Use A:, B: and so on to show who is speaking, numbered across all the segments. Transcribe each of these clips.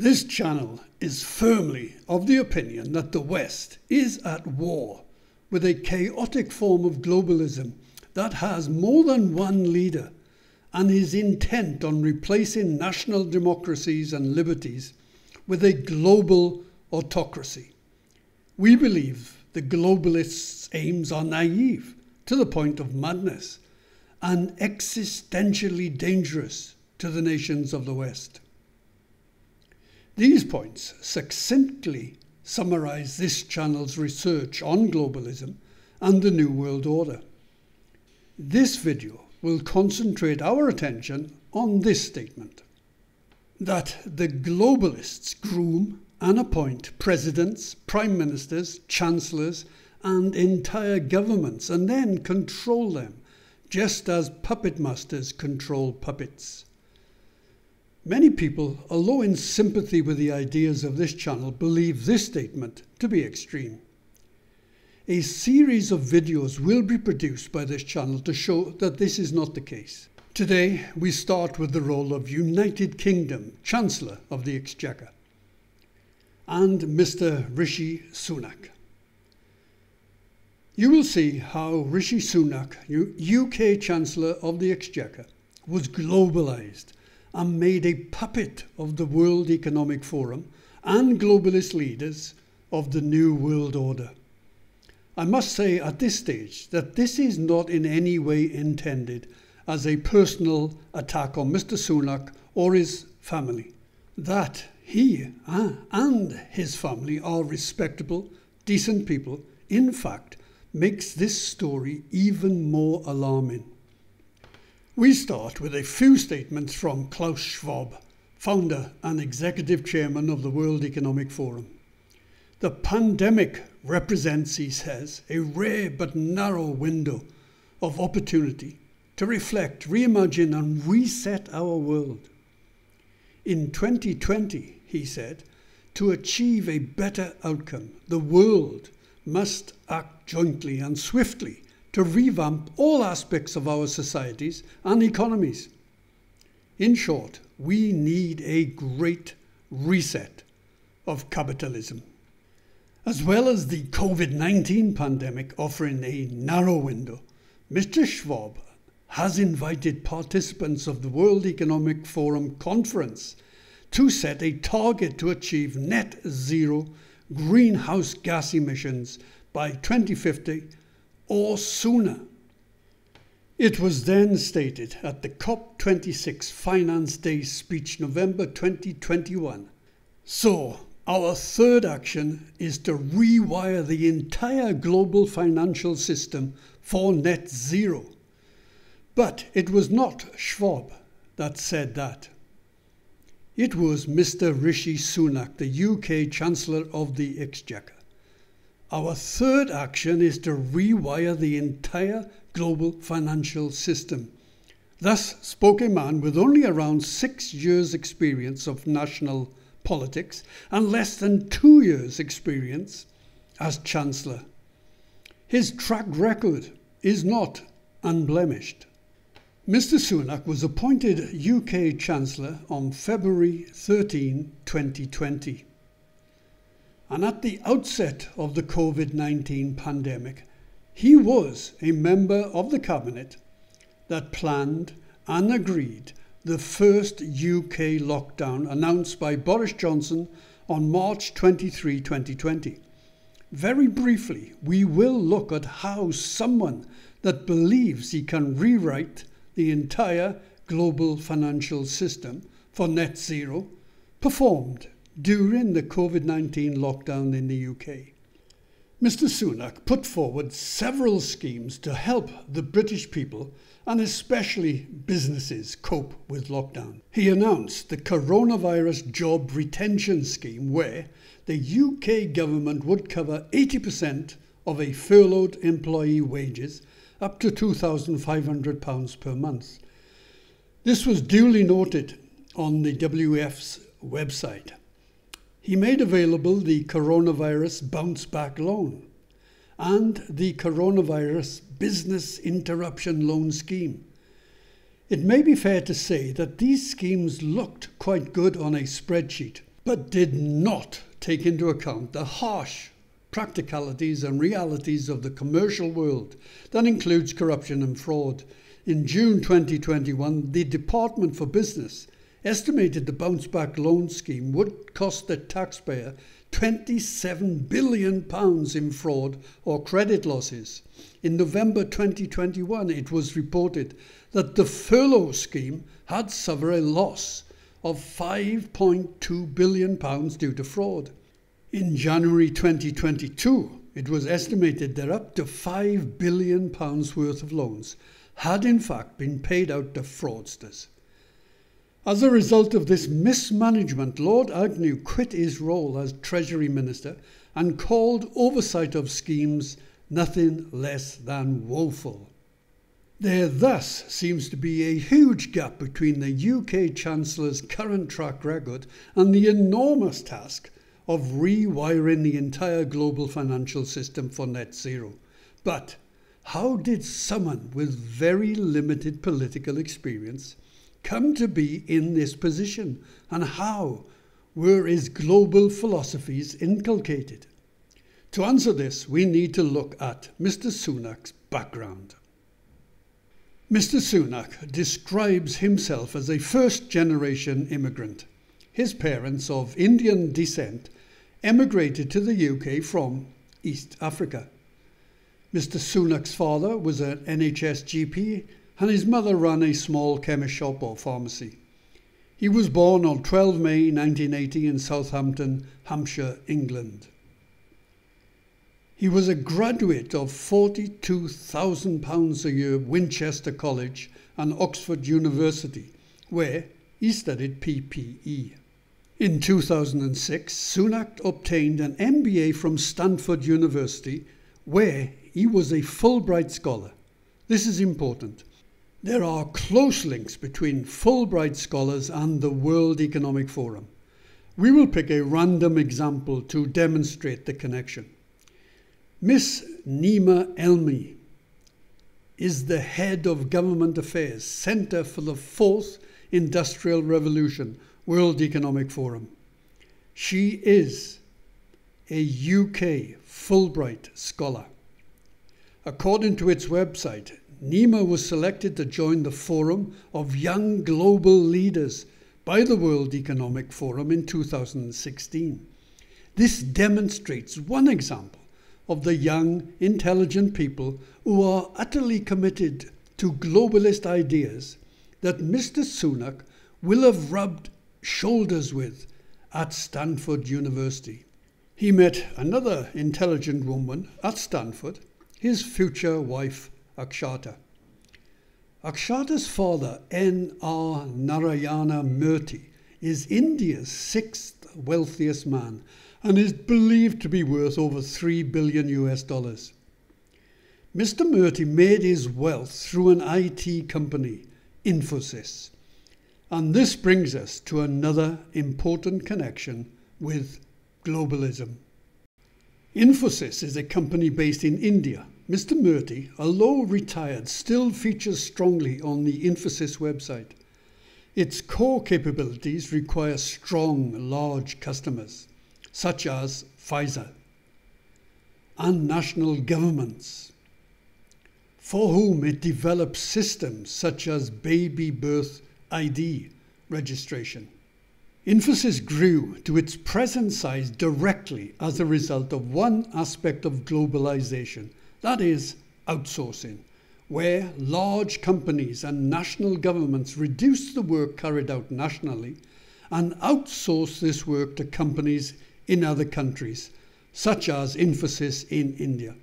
A: This channel is firmly of the opinion that the West is at war with a chaotic form of globalism that has more than one leader and is intent on replacing national democracies and liberties with a global autocracy. We believe the globalists' aims are naive to the point of madness and existentially dangerous to the nations of the West. These points succinctly summarize this channel's research on globalism and the New World Order. This video will concentrate our attention on this statement that the globalists groom and appoint presidents, prime ministers, chancellors, and entire governments and then control them, just as puppet masters control puppets. Many people, although in sympathy with the ideas of this channel, believe this statement to be extreme. A series of videos will be produced by this channel to show that this is not the case. Today, we start with the role of United Kingdom Chancellor of the Exchequer and Mr. Rishi Sunak. You will see how Rishi Sunak, UK Chancellor of the Exchequer, was globalised and made a puppet of the World Economic Forum and globalist leaders of the New World Order. I must say at this stage that this is not in any way intended as a personal attack on Mr. Sunak or his family. That he uh, and his family are respectable, decent people, in fact, makes this story even more alarming. We start with a few statements from Klaus Schwab, founder and executive chairman of the World Economic Forum. The pandemic represents, he says, a rare but narrow window of opportunity to reflect, reimagine, and reset our world. In 2020, he said, to achieve a better outcome, the world must act jointly and swiftly to revamp all aspects of our societies and economies. In short, we need a great reset of capitalism. As well as the COVID 19 pandemic offering a narrow window, Mr. Schwab has invited participants of the World Economic Forum conference to set a target to achieve net zero greenhouse gas emissions by 2050 or sooner. It was then stated at the COP26 Finance Day speech November 2021. So, our third action is to rewire the entire global financial system for net zero. But it was not Schwab that said that. It was Mr. Rishi Sunak, the UK Chancellor of the Exchequer. Our third action is to rewire the entire global financial system. Thus spoke a man with only around six years' experience of national politics and less than two years' experience as Chancellor. His track record is not unblemished. Mr Sunak was appointed UK Chancellor on February 13, 2020. And at the outset of the COVID 19 pandemic, he was a member of the Cabinet that planned and agreed the first UK lockdown announced by Boris Johnson on March 23, 2020. Very briefly, we will look at how someone that believes he can rewrite the entire global financial system for net zero performed during the COVID 19 lockdown in the UK. Mr. Sunak put forward several schemes to help the British people and especially businesses cope with lockdown. He announced the Coronavirus Job Retention Scheme, where the UK government would cover 80% of a furloughed employee wages up to £2,500 per month. This was duly noted on the WEF's website. He made available the Coronavirus Bounce Back Loan and the Coronavirus Business Interruption Loan Scheme. It may be fair to say that these schemes looked quite good on a spreadsheet, but did not take into account the harsh practicalities and realities of the commercial world that includes corruption and fraud. In June 2021, the Department for Business estimated the bounce back loan scheme would cost the taxpayer 27 billion pounds in fraud or credit losses. In November 2021, it was reported that the furlough scheme had suffered a loss of 5.2 billion pounds due to fraud. In January 2022, it was estimated that up to 5 billion pounds worth of loans had in fact been paid out to fraudsters. As a result of this mismanagement, Lord Agnew quit his role as Treasury Minister and called oversight of schemes nothing less than woeful. There thus seems to be a huge gap between the UK Chancellor's current track record and the enormous task of rewiring the entire global financial system for net zero. But how did someone with very limited political experience come to be in this position and how were his global philosophies inculcated? To answer this, we need to look at Mr. Sunak's background. Mr. Sunak describes himself as a first generation immigrant. His parents, of Indian descent, emigrated to the UK from East Africa. Mr. Sunak's father was an NHS GP and his mother ran a small chemist shop or pharmacy. He was born on 12 May 1980 in Southampton, Hampshire, England. He was a graduate of £42,000 a year Winchester College and Oxford University, where he studied PPE. In 2006, Sunak obtained an MBA from Stanford University, where he was a Fulbright scholar. This is important. There are close links between Fulbright scholars and the World Economic Forum. We will pick a random example to demonstrate the connection. Miss Nima Elmi is the head of Government Affairs, Centre for the Fourth Industrial Revolution, World Economic Forum. She is a UK Fulbright scholar. According to its website, Nima was selected to join the Forum of Young Global Leaders by the World Economic Forum in 2016. This demonstrates one example of the young, intelligent people who are utterly committed to globalist ideas that Mr. Sunak will have rubbed shoulders with at Stanford University. He met another intelligent woman at Stanford, his future wife Akshata. Akshata's father, N.R. Narayana Murthy, is India's sixth wealthiest man and is believed to be worth over 3 billion US dollars. Mr. Murthy made his wealth through an IT company, Infosys. And this brings us to another important connection with globalism. Infosys is a company based in India Mr. Murthy, although retired, still features strongly on the Infosys website. Its core capabilities require strong, large customers, such as Pfizer, and national governments, for whom it develops systems such as baby birth ID registration. Infosys grew to its present size directly as a result of one aspect of globalization that is outsourcing, where large companies and national governments reduce the work carried out nationally and outsource this work to companies in other countries, such as Infosys in India.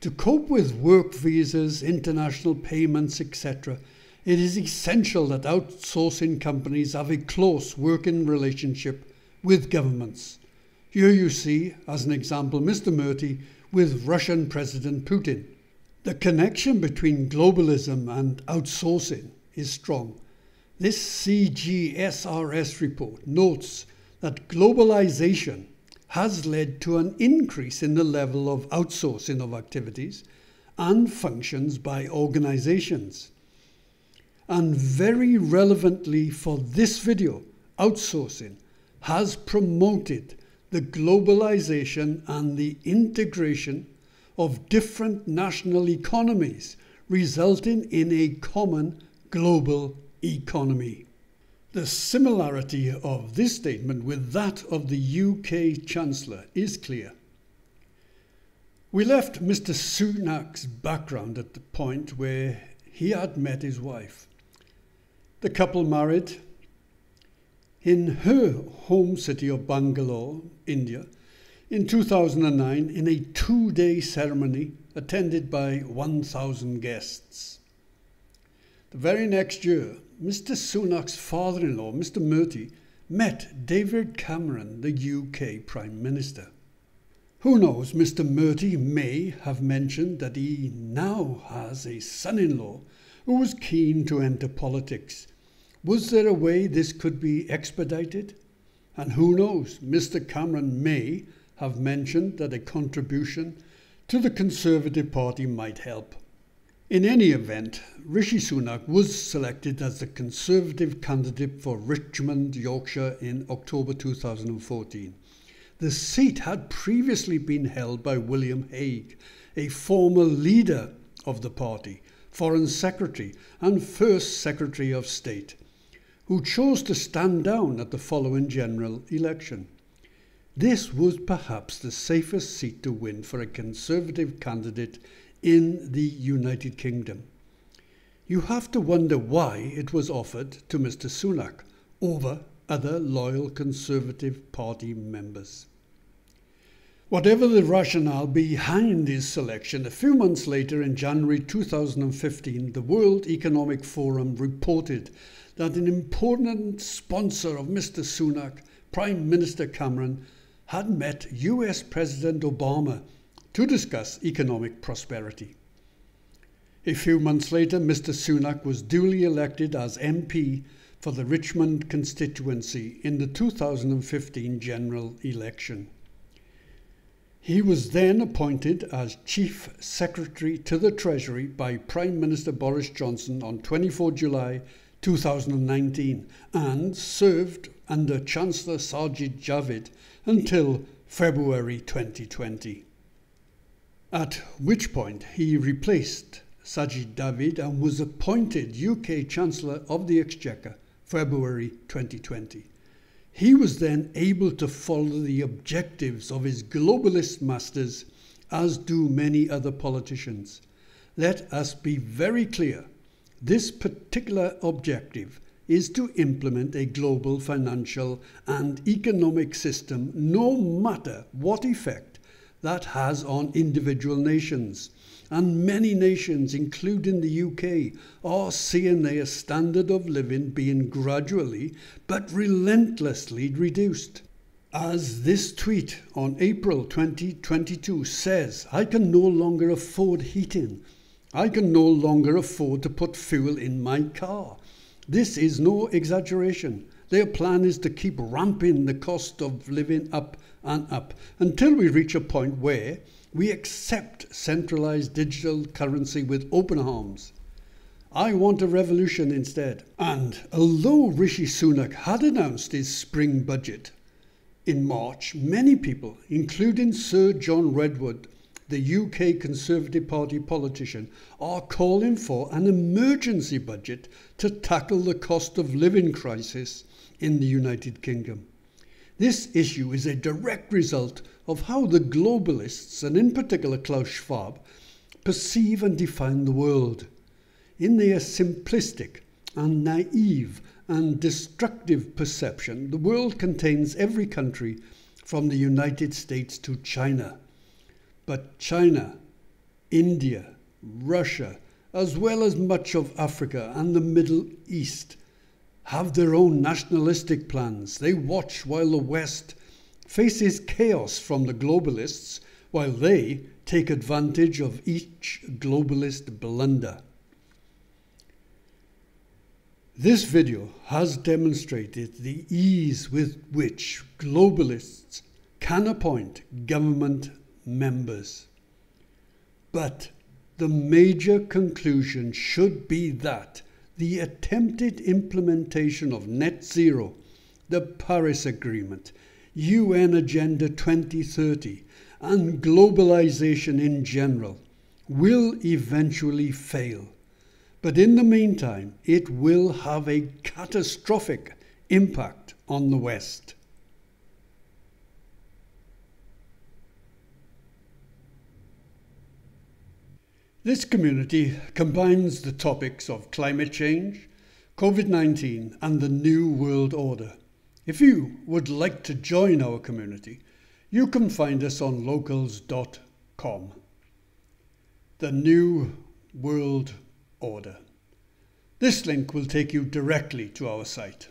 A: To cope with work visas, international payments, etc., it is essential that outsourcing companies have a close working relationship with governments. Here you see, as an example, Mr. Murthy with Russian President Putin. The connection between globalism and outsourcing is strong. This CGSRS report notes that globalization has led to an increase in the level of outsourcing of activities and functions by organizations. And very relevantly for this video, outsourcing has promoted the globalization and the integration of different national economies, resulting in a common global economy. The similarity of this statement with that of the UK Chancellor is clear. We left Mr. Sunak's background at the point where he had met his wife. The couple married in her home city of Bangalore, India, in 2009 in a two day ceremony attended by 1,000 guests. The very next year, Mr. Sunak's father in law, Mr. Murthy, met David Cameron, the UK Prime Minister. Who knows, Mr. Murthy may have mentioned that he now has a son in law who was keen to enter politics. Was there a way this could be expedited? And who knows, Mr. Cameron may have mentioned that a contribution to the Conservative Party might help. In any event, Rishi Sunak was selected as the Conservative candidate for Richmond, Yorkshire in October 2014. The seat had previously been held by William Hague, a former leader of the party, Foreign Secretary, and First Secretary of State, who chose to stand down at the following general election. This was perhaps the safest seat to win for a Conservative candidate in the United Kingdom. You have to wonder why it was offered to Mr. Sunak over other loyal Conservative Party members. Whatever the rationale behind his selection, a few months later in January 2015, the World Economic Forum reported that an important sponsor of Mr. Sunak, Prime Minister Cameron, had met US President Obama to discuss economic prosperity. A few months later, Mr. Sunak was duly elected as MP for the Richmond constituency in the 2015 general election. He was then appointed as Chief Secretary to the Treasury by Prime Minister Boris Johnson on 24 July 2019 and served under Chancellor Sajid Javid until February 2020 at which point he replaced Sajid Javid and was appointed UK Chancellor of the Exchequer February 2020. He was then able to follow the objectives of his globalist masters, as do many other politicians. Let us be very clear this particular objective is to implement a global financial and economic system, no matter what effect that has on individual nations. And many nations, including the UK, are seeing their standard of living being gradually but relentlessly reduced. As this tweet on April 2022 says, I can no longer afford heating. I can no longer afford to put fuel in my car. This is no exaggeration. Their plan is to keep ramping the cost of living up and up until we reach a point where we accept centralized digital currency with open arms. I want a revolution instead. And although Rishi Sunak had announced his spring budget in March, many people, including Sir John Redwood, the UK Conservative Party politician, are calling for an emergency budget to tackle the cost of living crisis in the United Kingdom. This issue is a direct result of how the globalists, and in particular Klaus Schwab, perceive and define the world. In their simplistic and naive and destructive perception, the world contains every country from the United States to China. But China, India, Russia, as well as much of Africa and the Middle East, have their own nationalistic plans. They watch while the West faces chaos from the globalists, while they take advantage of each globalist blunder. This video has demonstrated the ease with which globalists can appoint government members. But the major conclusion should be that the attempted implementation of net zero, the Paris Agreement, UN Agenda 2030, and globalization in general will eventually fail. But in the meantime, it will have a catastrophic impact on the West. This community combines the topics of climate change, COVID 19, and the New World Order. If you would like to join our community, you can find us on locals.com. The New World Order. This link will take you directly to our site.